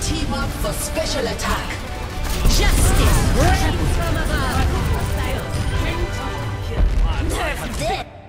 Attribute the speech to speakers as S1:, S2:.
S1: team up for special attack. Justice rain from above. Nerf.